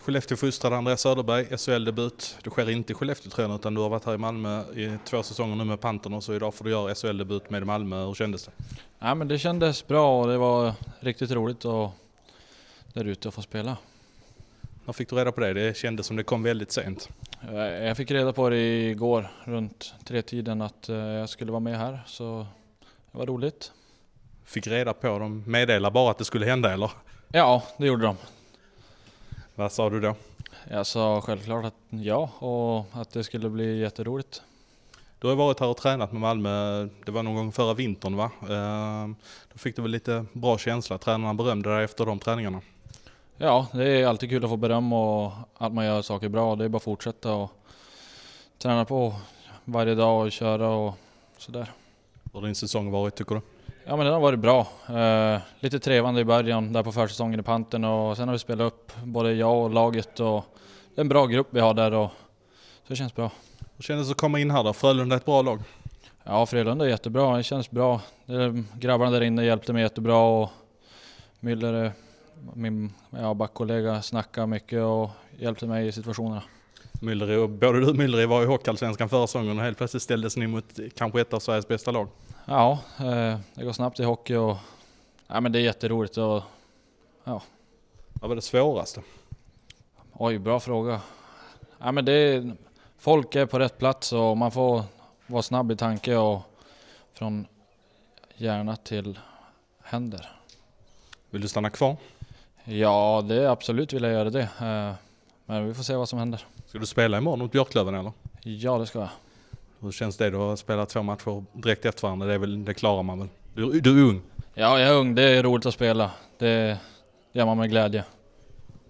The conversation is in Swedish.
Skellefteå fostrade Andreas Söderberg, SHL-debut. Du sker inte i Skellefteå-tröjan utan du har varit här i Malmö i två säsonger nu med Panterna så idag får du göra SHL-debut med Malmö. Hur kändes det? Ja, men det kändes bra och det var riktigt roligt att där ute och få spela. När fick du reda på det? Det kändes som det kom väldigt sent. Eh, jag fick reda på det igår runt tretiden att eh, jag skulle vara med här så det var roligt. Fick reda på, de meddelade bara att det skulle hända eller? Ja, det gjorde de. Vad sa du då? Jag sa självklart att ja och att det skulle bli jätteroligt. Du har varit här och tränat med Malmö, det var någon gång förra vintern va? Eh, då fick du väl lite bra känsla, tränarna berömde dig efter de träningarna? Ja, det är alltid kul att få beröm och att man gör saker bra. Det är bara att fortsätta och träna på varje dag och köra och sådär. Hur har din säsong varit tycker du? Ja men den har varit bra. Eh, lite trevande i början där på försäsongen i Panten och sen har vi spelat upp både jag och laget och det är en bra grupp vi har där och så det känns bra. Hur kändes det att komma in här då? Frölunda är ett bra lag? Ja Frölunda är jättebra, det känns bra. Grabbarna där inne hjälpte mig jättebra och Müller, min ja, backkollega, snackade mycket och hjälpte mig i situationerna. Müller, både du och Müller var i Hockeyallsvenskan förra säsongen och helt plötsligt ställdes ni mot kanske ett av Sveriges bästa lag. Ja, eh, det går snabbt i hockey och ja, men det är jätteroligt. Och, ja. Vad var det svåraste? Oj, bra fråga. Ja, men det är, folk är på rätt plats och man får vara snabb i tanke och från hjärna till händer. Vill du stanna kvar? Ja, det absolut vill jag göra det. Men vi får se vad som händer. Ska du spela imorgon mot Björklöven eller? Ja, det ska jag. Hur känns det då att spela två matcher direkt efter varandra? Det, är väl, det klarar man väl? Du, du är ung? Ja, jag är ung. Det är roligt att spela. Det gör man med glädje.